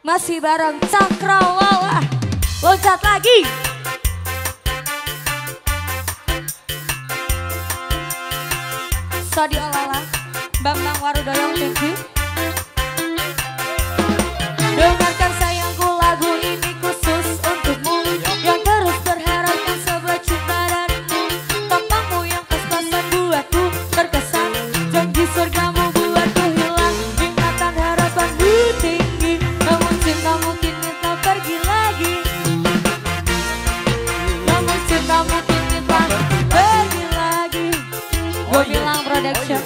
Masih bareng Cakrawala Loncat lagi Sadi Olala Bambang Warudoyong You. Production.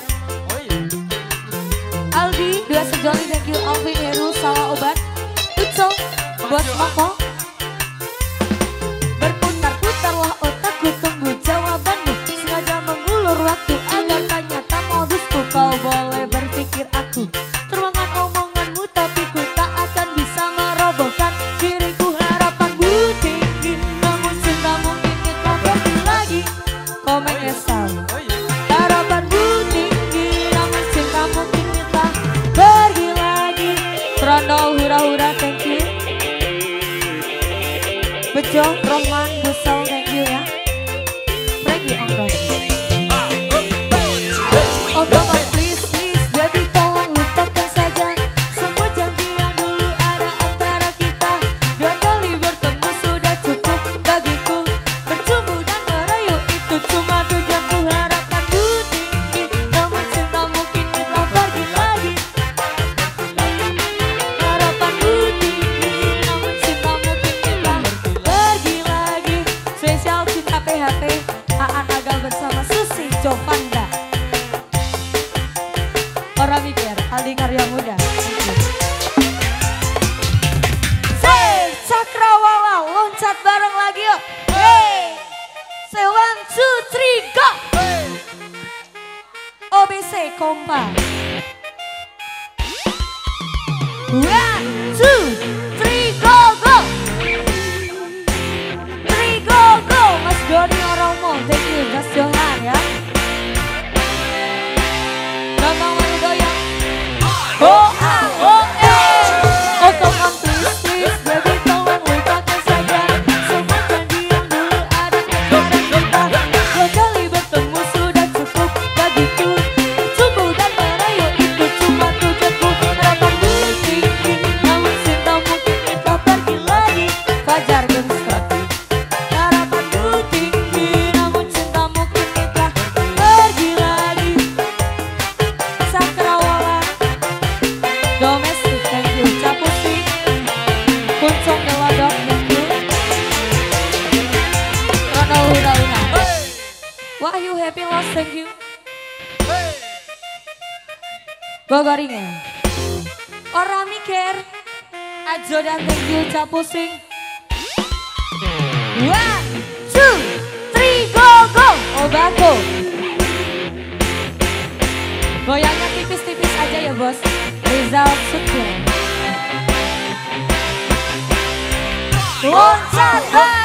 Oh iya. Aldi, dua sejoli, thank you. Alvin Heru, Salah Obat. Utso, Bos Moko. Bejo Roman Busel Aan Agal bersama Susi Jovanda. Orang mikir Aldi Karya Muda. Hey Cakrawala loncat bareng lagi yuk. Hey. Say one two three go. Hey. OBC kompak. Wah you happy lost, thank you. Bogoringa Ora Orang mikir, ajo dan thank you capusing. One, two, three, go, go. Obako Goyangnya tipis-tipis aja ya bos. Result Sutro. Loncat,